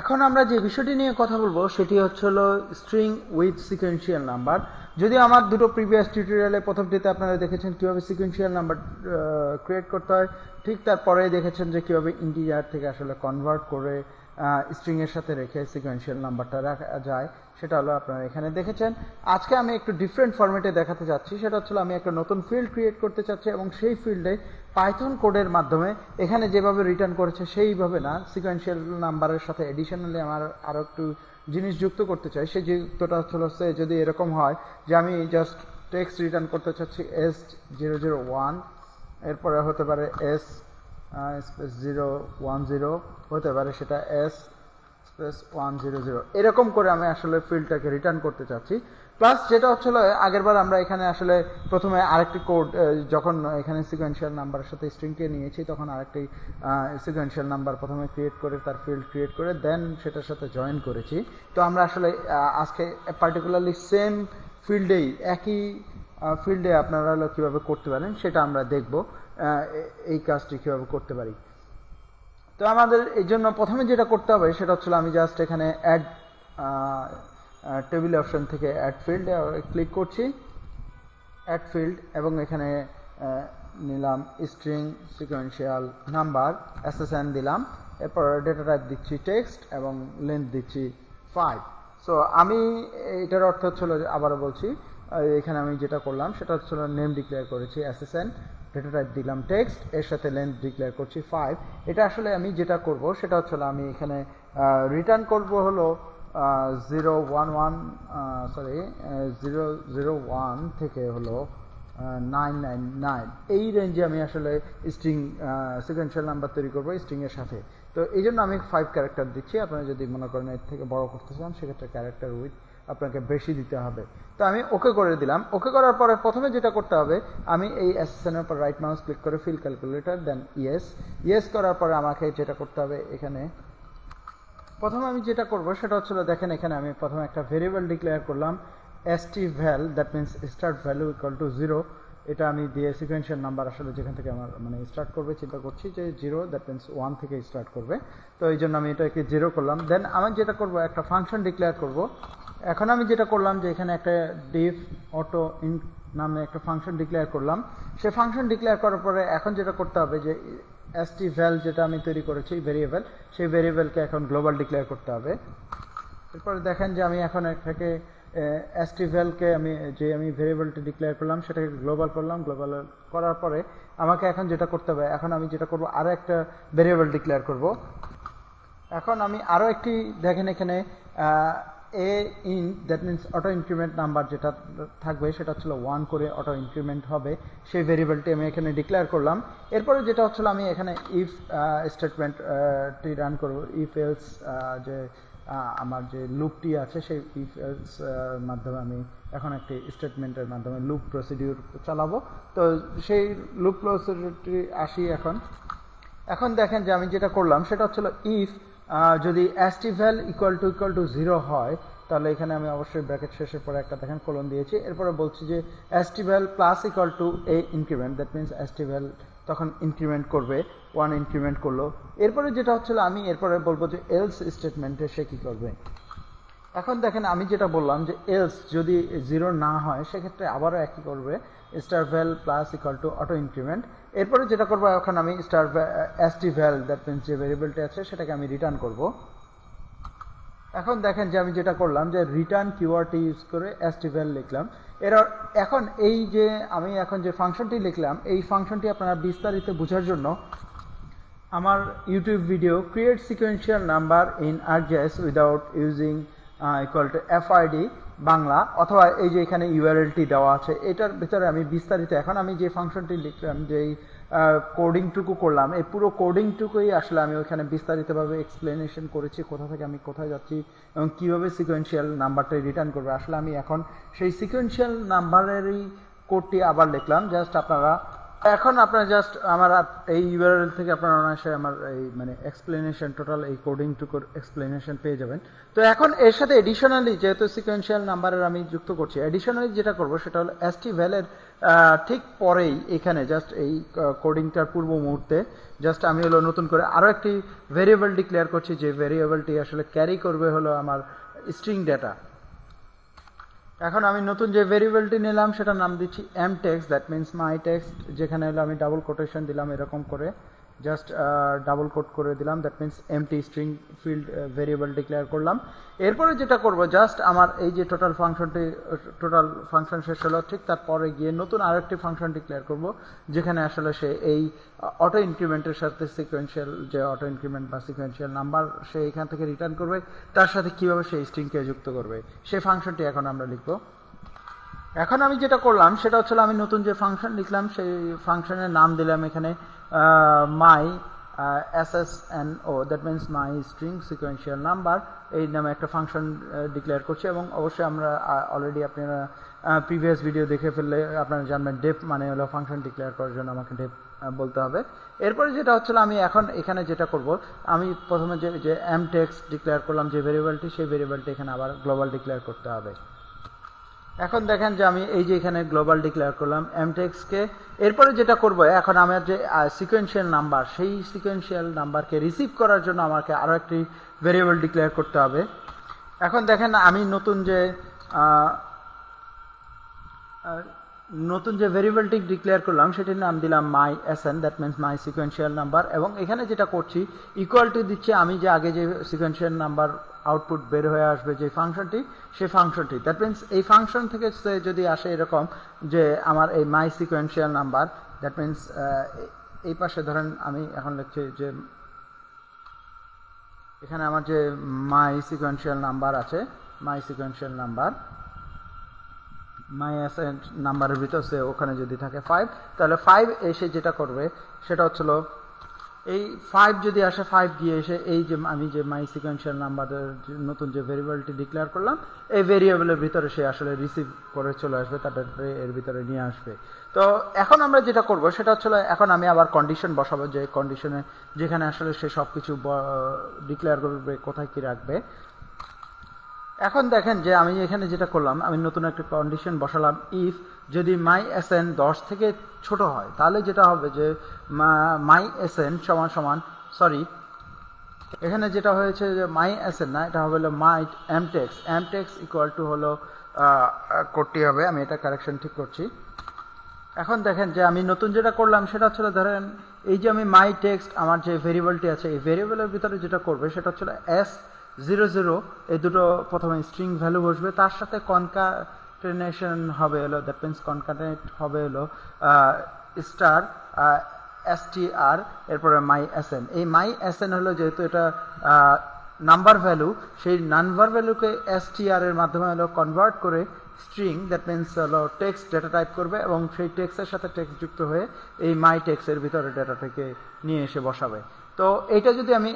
এখন আমরা যে বিষয়টি নিয়ে কথা বলব, সেটি হচ্ছে হলো স্ট্রিং উইথ সিকোয়েন্সিয়াল নাম্বার যদি আমার দুটো প্রিভিয়াস টিউটোরিয়ালে প্রথমটিতে আপনারা দেখেছেন কীভাবে সিকোয়েন্সিয়াল নাম্বার ক্রিয়েট করতে হয়, ঠিক তারপরে দেখেছেন যে কীভাবে ইন্টিজার থেকে আসলে কনভার্ট করে স্ট্রিংয়ের সাথে রেখে সিকোয়েন্সিয়াল নাম্বারটা রাখা যায়। সেটা হলো আপনারা এখানে দেখেছেন। আজকে আমি একটু ডিফারেন্ট ফরম্যাটে দেখাতে চাচ্ছি সেটা হচ্ছে আমি একটা নতুন ফিল্ড ক্রিয়েট করতে চাচ্ছি এবং সেই ফিল্ডে পাইথন কোডের মাধ্যমে এখানে যেভাবে রিটার্ন করেছে সেইভাবে না সিকোয়েন্সিয়াল নাম্বারের সাথে এডিশনালি আমার আরও একটু জিনিস যুক্ত করতে চাই। সেই যুক্তটা হচ্ছে যদি এরকম হয় যে আমি জাস্ট টেক্সট রিটার্ন করতে চাচ্ছি এস জিরো জিরো ওয়ান এরপরে হতে পারে S space zero one zero হতে পারে সেটা S space one zero zero এরকম করে আমি আসলে ফিল্ডটাকে রিটার্ন করতে চাচ্ছি। প্লাস যেটা হচ্ছিল, আগেরবার আমরা এখানে আসলে প্রথমে আরেকটি কোড যখন এখানে সিকোয়েন্সিয়াল নাম্বারের সাথে স্ট্রিংকে নিয়েছি, তখন আরেকটি সিকোয়েন্সিয়াল নাম্বার প্রথমে ক্রিয়েট করে, তার ফিল্ড ক্রিয়েট করে দেন সেটার সাথে জয়েন করেছি। তো আমরা আসলে আজকে পার্টিকুলারলি সেম ফিল্ডেই একই ফিল্ডে আপনারা কীভাবে করতে পারেন, সেটা আমরা দেখব। এই কাজটি কীভাবে করতে পারি? তো আমাদের এই জন্য প্রথমে যেটা করতে হবে সেটা হচ্ছিল আমি জাস্ট এখানে অ্যাড টেবিল অপশন থেকে অ্যাড ফিল্ড ক্লিক করছি। অ্যাড ফিল্ড এবং এখানে নিলাম স্ট্রিং সিকোয়েন্সিয়াল নাম্বার এসএসএন দিলাম। এরপর ডেটা টাইপ দিচ্ছি টেক্সট এবং লেন্থ দিচ্ছি ফাইভ সো আমি এটার অর্থ হচ্ছিল আবারও বলছি এখানে আমি যেটা করলাম সেটা হচ্ছিল নেম ডিক্লেয়ার করেছি এসএসএন ডেটা টাইপ দিলাম টেক্সট এর সাথে লেন্থ ডিক্লেয়ার করছি ফাইভ এটা আসলে আমি যেটা করব, সেটা হচ্ছে আমি এখানে রিটার্ন করব হলো zero one one sorry zero zero one থেকে হলো নাইন নাইন নাইন এই রেঞ্জে আমি আসলে স্ট্রিং সিকোয়েন্সিয়াল নাম্বার তৈরি করব স্ট্রিংয়ের সাথে। তো এই জন্য আমি ফাইভ ক্যারেক্টার দিচ্ছি। আপনারা যদি মনে করেন এর থেকে বড় করতে চান, সেক্ষেত্রে ক্যারেক্টার উইথ আপনাকে বেশি দিতে হবে। তো আমি ওকে করে দিলাম। ওকে করার পরে প্রথমে যেটা করতে হবে, আমি এই অ্যাসেসনের উপর রাইট মাউস ক্লিক করে field calculator then yes yes করার পরে আমাকে যেটা করতে হবে এখানে, প্রথমে আমি যেটা করব সেটা হচ্ছিল, দেখেন এখানে আমি প্রথমে একটা ভেরিয়েবল ডিক্লেয়ার করলাম S T val that means start value equal to zero এটা আমি দিয়ে সিকোয়েন্সিয়াল নাম্বার আসলে যেখান থেকে আমার মানে স্টার্ট করবে, চিন্তা করছি যে জিরো দ্যাট মিনস ওয়ান থেকে স্টার্ট করবে। তো এই জন্য আমি এটাকে জিরো করলাম। দেন আমি যেটা করব, একটা ফাংশন ডিক্লেয়ার করব। এখন আমি যেটা করলাম যে এখানে একটা ডিফ অটো ইন নামে একটা ফাংশন ডিক্লেয়ার করলাম। সে ফাংশন ডিক্লেয়ার করার পরে এখন যেটা করতে হবে যে এসটি ভ্যাল যেটা আমি তৈরি করেছি ভেরিয়েবল সেই ভেরিয়েবলকে এখন গ্লোবাল ডিক্লেয়ার করতে হবে। এরপরে দেখেন যে আমি এখন এটাকে এসটি ভ্যালকে আমি যে আমি ভেরিয়েবলটি ডিক্লেয়ার করলাম, সেটাকে গ্লোবাল করলাম। গ্লোবাল করার পরে আমাকে এখন যেটা করতে হবে, এখন আমি যেটা করব আরও একটা ভেরিয়েবল ডিক্লেয়ার করব। এখন আমি আরও একটি, দেখেন এখানে A in that means auto increment number যেটা থাকবে, সেটা হচ্ছিল ওয়ান করে অটো ইনক্রিমেন্ট হবে। সেই ভেরিয়েবলটি আমি এখানে ডিক্লেয়ার করলাম। এরপরে যেটা হচ্ছিল, আমি এখানে ইফ স্টেটমেন্টটি রান করব। ইফ এলস যে আমার যে লুপটি আছে, সেই ইফ এলস মাধ্যমে আমি এখন একটি স্টেটমেন্টের মাধ্যমে লুপ প্রসিডিউর চালাবো। তো সেই লুপ প্রসিডিউরটি আসি এখন। এখন দেখেন যে আমি যেটা করলাম, সেটা হচ্ছিল ইফ যদি ST val equal to equal to zero হয়, তাহলে এখানে আমি অবশ্যই ব্র্যাকেট শেষের পরে একটা দেখেন কলন দিয়েছি। এরপরে বলছি যে ST val plus equal to A increment that means T val তখন ইনক্রিমেন্ট করবে ওয়ান ইনক্রিমেন্ট করল। এরপরে যেটা হচ্ছিল, আমি এরপরে বলব যে এলস স্টেটমেন্টে সে কী করবে? এখন দেখেন আমি যেটা বললাম যে এলস যদি জিরো না হয়, সেক্ষেত্রে আবারও একই করবে star val plus equal to auto increment এরপরে যেটা করব, এখন আমি star ST val that means যে ভেরিয়েবলটি আছে, সেটাকে আমি রিটার্ন করব। এখন দেখেন যে আমি যেটা করলাম যে রিটার্ন কিওয়ার্ডটি ইউজ করে এসটি ভ্যাল লিখলাম। এর এখন এই যে আমি এখন যে ফাংশনটি লিখলাম, এই ফাংশনটি আপনারা বিস্তারিত বোঝার জন্য আমার YouTube video create sequential number in ArcGIS without using equal to FID Bangla, অথবা এই যে এখানে ইউআরএলটি দেওয়া আছে, এটার ভিতরে আমি বিস্তারিত, এখন আমি যে ফাংশনটি লিখলাম, যেই কোডিংটুকু করলাম, এই পুরো কোডিংটুকুই আসলে আমি ওইখানে বিস্তারিতভাবে এক্সপ্লেনেশন করেছি, কোথা থেকে আমি কোথায় যাচ্ছি, এবং কীভাবে সিকোয়েন্সিয়াল নাম্বারটা রিটার্ন করবে। আসলে আমি এখন সেই সিকোয়েন্সিয়াল নাম্বারেরই কোডটি আবার লিখলাম জাস্ট আপনারা এখন আপনার জাস্ট আমার এই ইউআরএল থেকে আপনার অনায়াসে আমার এই মানে এক্সপ্লেনেশন টোটাল এই কোডিং টু এক্সপ্লেনেশন পেয়ে যাবেন। তো এখন এর সাথে এডিশনালি যেহেতু সিকোয়েন্সিয়াল নাম্বারের আমি যুক্ত করছি এডিশনালি যেটা করব সেটা হলো এসটি ভ্যালের ঠিক পরেই এখানে জাস্ট এই কোডিংটার পূর্ব মুহূর্তে জাস্ট আমি হলো নতুন করে আরও একটি ভেরিয়েবল ডিক্লেয়ার করছি, যে ভেরিয়েবলটি আসলে ক্যারি করবে হলো আমার স্ট্রিং ডেটা এখন আমি নতুন যে ভেরিয়েবলটি নিলাম, সেটার নাম দিচ্ছি M tex that means my text যেখানে হলো আমি ডাবল কোটেশন দিলাম এরকম করে। জাস্ট ডাবল কোট করে দিলাম। That means empty string field variable declare করলাম। এরপরে যেটা করব জাস্ট আমার এই যে টোটাল ফাংশনটি টোটাল ফাংশন শেষ হলো, ঠিক তারপরে গিয়ে নতুন আরেকটি ফাংশন ডিক্লেয়ার করব, যেখানে আসলে সে এই অটো ইনক্রিমেন্টের সাথে সিকোয়েন্সিয়াল যে অটো ইনক্রিমেন্ট বা সিকোয়েন্সিয়াল নাম্বার সে এখান থেকে রিটার্ন করবে। তার সাথে কীভাবে সেই স্ট্রিংকে যুক্ত করবে সেই ফাংশনটি এখন আমরা লিখব। এখন আমি যেটা করলাম, সেটা হচ্ছে আমি নতুন যে ফাংশন লিখলাম, সেই ফাংশনের নাম দিলাম এখানে N O that means my string sequential number এই নামে একটা ফাংশন ডিক্লেয়ার করছে এবং অবশ্যই আমরা অলরেডি আপনারা প্রিভিয়াস ভিডিও দেখে ফেললে আপনারা জানবেন ডেপ মানে হলো ফাংশন ডিক্লেয়ার করার জন্য আমাকে ডেপ বলতে হবে। এরপরে যেটা হচ্ছিল আমি এখন এখানে যেটা করব, আমি প্রথমে যে যে এম টেক্স ডিক্লেয়ার করলাম যে ভেরিয়েবলটি সেই ভেরিয়েবলটি এখানে আবার গ্লোবাল ডিক্লেয়ার করতে হবে। এখন দেখেন যে আমি এই যে এখানে গ্লোবাল ডিক্লেয়ার করলাম এমটেক্সকে এরপরে যেটা করব, এখন আমার যে সিকোয়েন্সিয়াল নাম্বার সেই সিকোয়েন্সিয়াল নাম্বারকে রিসিভ করার জন্য আমাকে আরও একটি ভেরিয়েবল ডিক্লেয়ার করতে হবে। এখন দেখেন আমি নতুন যে নতুন যে ভেরিয়েবলটি ডিক্লেয়ার করলাম, সেটির নাম দিলাম my S N that means my sequential number এবং এখানে যেটা করছি ইকুয়াল টু দিচ্ছে আমি যে আগে যে সিকোয়েন্সিয়াল নাম্বার আউটপুট বের হয়ে আসবে যে ফাংশনটি সেই ফাংশনটি দ্যাট মিনস এই ফাংশন থেকে যদি আসে এরকম যে আমার এই my sequential number that means এই পাশে ধরেন আমি এখন লিখছি যে এখানে আমার যে মাই সিকোয়েন্সিয়াল নাম্বার আছে my sequential number my ascent নাম্বারের ভিতর সে ওখানে যদি থাকে ফাইভ তাহলে ফাইভ এসে যেটা করবে, সেটা হচ্ছিল এই ফাইভ যদি আসে ফাইভ দিয়ে এসে এই যে আমি যে মাই সিকোয়েন্সিয়াল নাম্বারের নতুন যে ভেরিয়েবলটি ডিক্লেয়ার করলাম, এই ভেরিয়েবলের ভিতরে সে আসলে রিসিভ করে চলে আসবে তারপরে এর ভিতরে নিয়ে আসবে। তো এখন আমরা যেটা করব, সেটা হচ্ছে এখন আমি আবার কন্ডিশন বসাবো যে কন্ডিশনে যেখানে আসলে সে সব কিছু ডিক্লেয়ার করবে, কোথায় কি রাখবে এখন দেখেন যে আমি এখানে যেটা করলাম, আমি নতুন একটা কন্ডিশন বসালাম ইফ যদি মাই এস এন দশ থেকে ছোট হয়, তাহলে যেটা হবে যে মাই এস এন সমান সমান সরি এখানে যেটা হয়েছে যে মাই এস এন না, এটা হবে হলো মাই এমটেক্স এমটেক্স ইকুয়াল টু হলো করতে হবে, আমি এটা কারেকশন ঠিক করছি। এখন দেখেন যে আমি নতুন যেটা করলাম, সেটা হচ্ছিল ধরেন, এই যে আমি মাই টেক্সট আমার যে ভেরিয়েবলটি আছে, এই ভেরিয়েবলের ভিতরে যেটা করবে, সেটা হচ্ছিল এস জিরো জিরো, এই দুটো প্রথমে স্ট্রিং ভ্যালু বসবে, তার সাথে কনকাটেনেশন হবে এলো দ্যাট মিনস কনকাটেনেট হবে হলো স্টার এস টি আর এরপরে মাই এস এন এই মাই এস এন হলো যেহেতু এটা নাম্বার ভ্যালু সেই নাম্বার ভ্যালুকে এস টি আর এর মাধ্যমে হলো কনভার্ট করে স্ট্রিং দ্যাট মিনস হলো টেক্সট ডেটা টাইপ করবে, এবং সেই টেক্সটের সাথে টেক্সট যুক্ত হয়ে এই মাই টেক্সের ভিতরে ডেটাটাকে নিয়ে এসে বসাবে। তো এইটা যদি আমি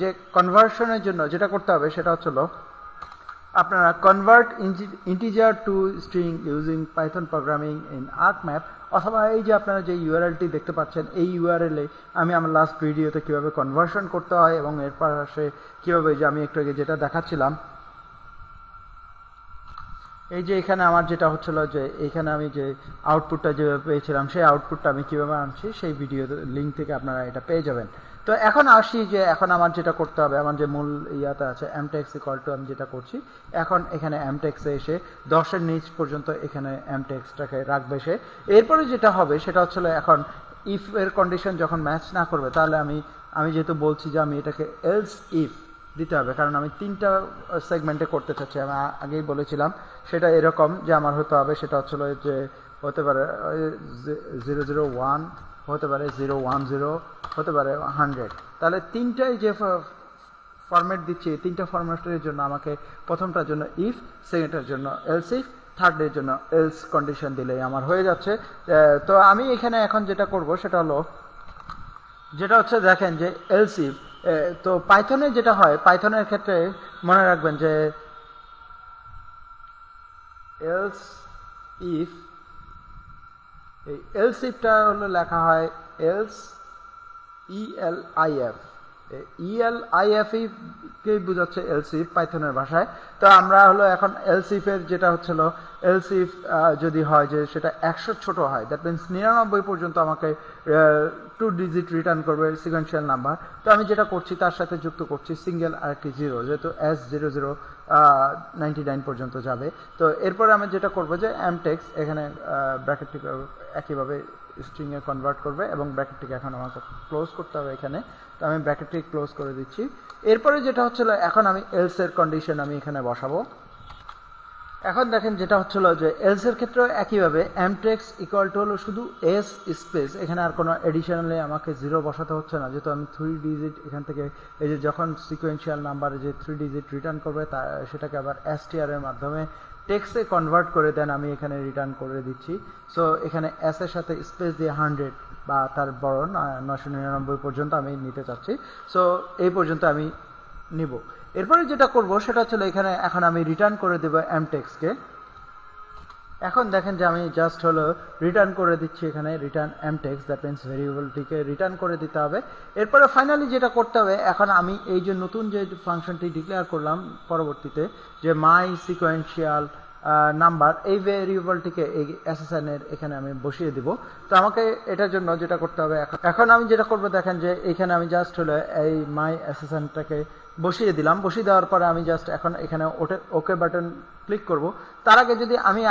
যে কনভার্সনের জন্য যেটা করতে হবে সেটা হচ্ছিল আপনারা convert integer to string using Python programming in ArcMap অথবা এই যে আপনারা যে ইউআরএলটি দেখতে পাচ্ছেন, এই ইউআরএলে আমি আমার লাস্ট ভিডিওতে কীভাবে কনভার্সন করতে হয় এবং এর পাশে কীভাবে যে আমি একটু আগে যেটা দেখাচ্ছিলাম, এই যে এখানে আমার যেটা হচ্ছিল যে এখানে আমি যে আউটপুটটা যেভাবে পেয়েছিলাম, সেই আউটপুটটা আমি কীভাবে আনছি, সেই ভিডিও লিঙ্ক থেকে আপনারা এটা পেয়ে যাবেন। তো এখন আসি যে এখন আমার যেটা করতে হবে, আমার যে মূল ইয়াতে আছে এমটেক্স ইকল টু আমি যেটা করছি, এখন এখানে এমটেক্সে এসে দশের নিচ পর্যন্ত এখানে এমটেক্সটাকে রাখবে সে। এরপরে যেটা হবে, সেটা হচ্ছিল এখন ইফ এর কন্ডিশন যখন ম্যাচ না করবে, তাহলে আমি আমি যেহেতু বলছি যে আমি এটাকে এলস ইফ দিতে হবে, কারণ আমি তিনটা সেগমেন্টে করতে চাচ্ছি। আমি আগেই বলেছিলাম, সেটা এরকম যে আমার হতে হবে, সেটা হচ্ছিল যে হতে পারে জিরো জিরো ওয়ান হতে পারে জিরো ওয়ান জিরো, হতে পারে হান্ড্রেড। তাহলে তিনটাই যে ফরম্যাট দিচ্ছি তিনটা ফরম্যাটের জন্য আমাকে প্রথমটার জন্য ইফ সেকেন্ডটার জন্য এলস ইফ থার্ডের জন্য এলস কন্ডিশন দিলেই আমার হয়ে যাচ্ছে। তো আমি এখানে এখন যেটা করব সেটা হলো, যেটা হচ্ছে দেখেন যে এলস ইফ তো পাইথনে যেটা হয়, পাইথনের ক্ষেত্রে মনে রাখবেন যে এলস ইফ এই এলসিফটা হলো লেখা হয় এলস ইএলআইএফ ইএলআইএফই কে বোঝাচ্ছে এলসিফ পাইথনের ভাষায়। তো আমরা হলো এখন এলসিফের যেটা হচ্ছিল এলসিফ যদি হয় যে সেটা একশো ছোট হয় দ্যাট মিনস নিরানব্বই পর্যন্ত আমাকে টু ডিজিট রিটার্ন করবে সিকোয়েন্সিয়াল নাম্বার তো আমি যেটা করছি, তার সাথে যুক্ত করছি সিঙ্গেল আর একটি জিরো যেহেতু S zero zero ninety nine পর্যন্ত যাবে। তো এরপরে আমি যেটা করব যে এমটেক্স এখানে ব্র্যাকেটটিকে একইভাবে স্ট্রিংয়ে কনভার্ট করবে এবং ব্র্যাকেটটিকে এখন আমাকে ক্লোজ করতে হবে এখানে। তো আমি ব্র্যাকেটটি ক্লোজ করে দিচ্ছি। এরপরে যেটা হচ্ছিল, এখন আমি এলসের কন্ডিশন আমি এখানে বসাবো। এখন দেখেন যেটা হচ্ছিল যে এলসের ক্ষেত্রে একইভাবে এমটেক্স ইকুয়াল টু হলো শুধু এস স্পেস এখানে আর কোনো এডিশনালি আমাকে জিরো বসাতে হচ্ছে না। যেহেতু আমি থ্রি ডিজিট এখান থেকে, এই যে যখন সিকোয়েন্সিয়াল নাম্বারে যে থ্রি ডিজিট রিটার্ন করবে, তা, সেটাকে আবার এসটিআর এর মাধ্যমে টেক্সে কনভার্ট করে দেন, আমি এখানে রিটার্ন করে দিচ্ছি। সো এখানে এস এর সাথে স্পেস দিয়ে হান্ড্রেড বা তার বড় নশো নিরানব্বই পর্যন্ত আমি নিতে চাচ্ছি। সো এই পর্যন্ত আমি নিব। এরপরে যেটা করব সেটা হচ্ছে এখানে এখন আমি রিটার্ন করে দেবো এমটেক্সকে এখন দেখেন যে আমি জাস্ট হলো রিটার্ন করে দিচ্ছি এখানে রিটার্ন এমটেক্স দ্যাট মিনস ভেরিয়েবলটিকে রিটার্ন করে দিতে হবে। এরপরে ফাইনালি যেটা করতে হবে, এখন আমি এই যে নতুন যে ফাংশনটি ডিক্লেয়ার করলাম পরবর্তীতে, যে মাই সিকোয়েন্সিয়াল নাম্বার, এই ভেরিয়েবলটিকে এই এসএসএন এর এখানে আমি বসিয়ে দিব। তো আমাকে এটার জন্য যেটা করতে হবে, এখন আমি যেটা করব, দেখেন যে এখানে আমি জাস্ট হলো এই মাই এসএসএনটাকে বসিয়ে দিলাম। বসিয়ে দেওয়ার পরে আমি জাস্ট এখন এখানে ওকে বাটন ক্লিক করব। তার আগে যদি আমি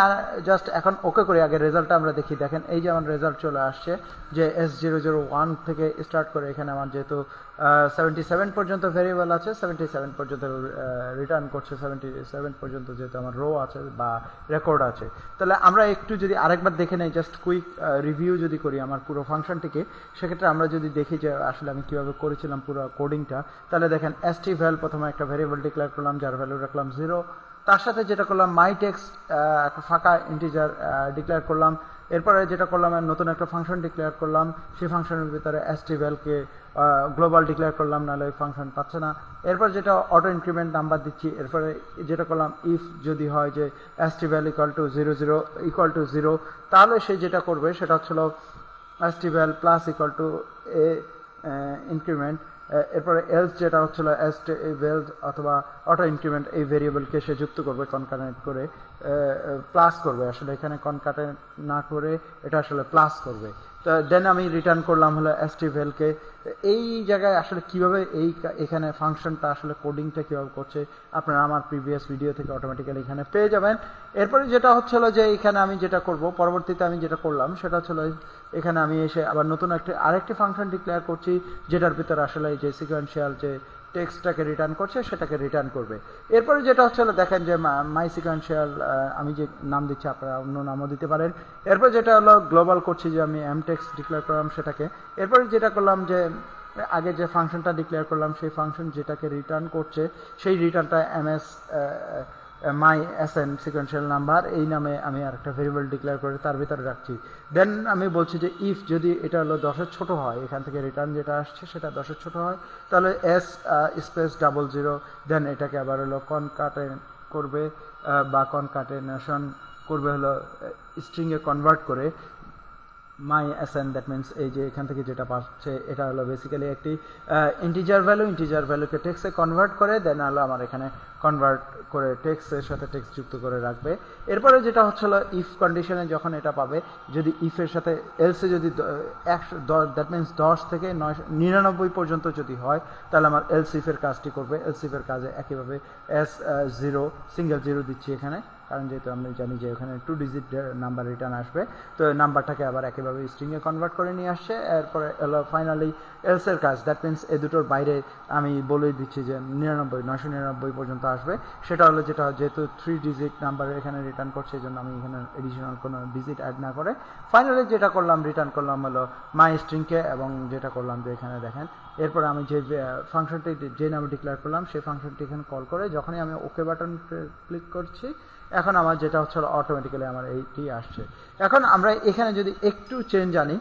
জাস্ট এখন ওকে করি, আগে রেজাল্টটা আমরা দেখি। দেখেন এই যে আমার রেজাল্ট চলে আসছে, যে এস জিরো জিরো ওয়ান থেকে স্টার্ট করে এখানে আমার যেহেতু সেভেন্টি সেভেন পর্যন্ত ভেরিয়েবল আছে সেভেন্টি সেভেন পর্যন্ত রিটার্ন করছে সেভেন্টি সেভেন পর্যন্ত যেহেতু আমার রো আছে বা রেকর্ড আছে। তাহলে আমরা একটু যদি আরেকবার দেখে নেই জাস্ট কুইক রিভিউ যদি করি আমার পুরো ফাংশনটিকে সেক্ষেত্রে আমরা যদি দেখি যে আসলে আমি কীভাবে করেছিলাম পুরো কোডিংটা তাহলে দেখেন এস টি ভ্যাল প্রথমে একটা ভেরিয়েবল ডিক্লেয়ার করলাম, যার ভ্যালু রাখলাম জিরো তার সাথে যেটা করলাম মাই টেক্সট একটা ফাঁকা ইন্টিজার ডিক্লেয়ার করলাম। এরপরে যেটা করলাম নতুন একটা ফাংশন ডিক্লেয়ার করলাম। সেই ফাংশনের ভিতরে এসটি ভ্যালকে গ্লোবাল ডিক্লেয়ার করলাম, নাহলে ওই ফাংশন পাচ্ছে না। এরপর যেটা অটো ইনক্রিমেন্ট নাম্বার দিচ্ছি, এরপরে যেটা করলাম ইফ যদি হয় যে ST val equal to zero zero equal to zero তাহলে সে যেটা করবে, সেটা হচ্ছিল ST val plus equal to A increment এরপরে এলস যেটা হচ্ছিল এস ভেলস অথবা অটো ইনক্রিমেন্ট এই ভেরিয়েবলকে সে যুক্ত করবে কনকারেন্ট করে প্লাস করবে। আসলে এখানে কনকারেন্ট না করে, এটা আসলে প্লাস করবে। দেন আমি রিটার্ন করলাম হলো এসটি ভেলকে এই জায়গায় আসলে কীভাবে এই এখানে ফাংশনটা আসলে কোডিংটা কীভাবে করছে, আপনারা আমার প্রিভিয়াস ভিডিও থেকে অটোমেটিক্যালি এখানে পেয়ে যাবেন। এরপরে যেটা হচ্ছিল যে এখানে আমি যেটা করব, পরবর্তীতে আমি যেটা করলাম সেটা হচ্ছিল এখানে আমি এসে আবার নতুন একটি, আরেকটি ফাংশন ডিক্লেয়ার করছি, যেটার ভিতরে আসলে যে সিকোয়েন্সিয়াল যে টেক্সটটাকে রিটার্ন করছে, সেটাকে রিটার্ন করবে। এরপরে যেটা হচ্ছে দেখেন যে মাই সিকোয়েন্সিয়াল আমি যে নাম দিচ্ছি, আপনারা অন্য নামও দিতে পারেন। এরপর যেটা হলো, গ্লোবাল করছি যে আমি এম টেক্স ডিক্লেয়ার করলাম সেটাকে। এরপরে যেটা করলাম যে, আগে যে ফাংশনটা ডিক্লেয়ার করলাম, সেই ফাংশন যেটাকে রিটার্ন করছে, সেই রিটার্নটা M S my S N sequential number এই নামে আমি আরেকটা ভেরিয়েবল ডিক্লেয়ার করে তার ভিতরে রাখছি। দেন আমি বলছি যে ইফ যদি এটা হলো দশের ছোট হয়, এখান থেকে রিটার্ন যেটা আসছে সেটা দশের ছোট হয়, তাহলে S space double zero then এটাকে আবার হলো কনকাটেন করবে বা কন কার্টে নেশন করবে হলো স্ট্রিংয়ে কনভার্ট করে। মাই এসএন দ্যাট মিনস এই যে এখান থেকে যেটা পাচ্ছে, এটা হলো বেসিক্যালি একটি ইন্টিজার ভ্যালু ইন্টিজার ভ্যালুকে টেক্সে কনভার্ট করে দেন হলো আমার এখানে কনভার্ট করে টেক্সের সাথে টেক্স যুক্ত করে রাখবে। এরপরে যেটা হচ্ছিল ইফ কন্ডিশনে যখন এটা পাবে, যদি ইফের সাথে এলসে যদি একশো দশ দ্যাট মিনস দশ থেকে নয় নিরানব্বই পর্যন্ত যদি হয়, তাহলে আমার এলসিফের কাজটি করবে। এলসিফের কাজে একইভাবে এস জিরো সিঙ্গেল জিরো দিচ্ছি এখানে। কারণ যেহেতু আমি জানি যে ওখানে টু ডিজিট নাম্বার রিটার্ন আসবে, তো নাম্বারটাকে আবার একেভাবে স্ট্রিংয়ে কনভার্ট করে নিয়ে আসছে। এরপরে ফাইনালি এলসের কাজ দ্যাট মিনস এ দুটোর বাইরে আমি বলে দিচ্ছি যে নিরানব্বই নশো নিরানব্বই পর্যন্ত আসবে। সেটা হলো যেটা যেহেতু থ্রি ডিজিট নাম্বার এখানে রিটার্ন করছে, এই জন্য আমি এখানে এডিশনাল কোনো ডিজিট অ্যাড না করে ফাইনালি যেটা করলাম রিটার্ন করলাম হলো মাই স্ট্রিংকে এবং যেটা করলাম যে এখানে দেখেন, এরপর আমি যে ফাংশনটি যে নামে ডিক্লেয়ার করলাম, সেই ফাংশনটি এখানে কল করে যখনই আমি ওকে বাটন ক্লিক করছি এখন আমার যেটা হচ্ছে অটোমেটিক্যালি আমার এইটি আসছে। এখন আমরা এখানে যদি একটু চেঞ্জ আনি,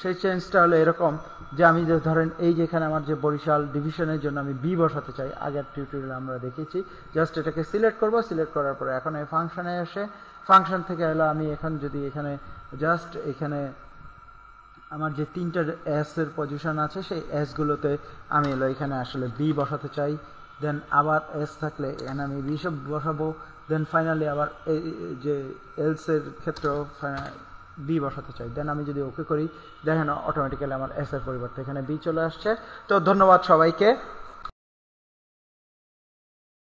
সেই চেঞ্জটা হলো এরকম যে আমি যে ধরেন এই যেখানে আমার যে বরিশাল ডিভিশনের জন্য আমি বি বসাতে চাই, আগের টিউটোরিয়াল আমরা দেখেছি। জাস্ট এটাকে সিলেক্ট করব সিলেক্ট করার পরে এখন এই ফাংশনে এসে ফাংশন থেকে হলো আমি এখন যদি এখানে জাস্ট এখানে আমার যে তিনটা এর পজিশন আছে, সেই এস গুলোতে আমি এলো এখানে আসলে বি বসাতে চাই। দেন আবার এস থাকলে এখানে আমি বি সব বসাবো। দেন ফাইনালি আবার যে এলসের ক্ষেত্রে ক্ষেত্রেও বি বসাতে চাই। দেন আমি যদি ওকে করি, দেখেন অটোমেটিক্যালি আমার এস এর পরিবর্তে এখানে বি চলে আসছে। তো ধন্যবাদ সবাইকে।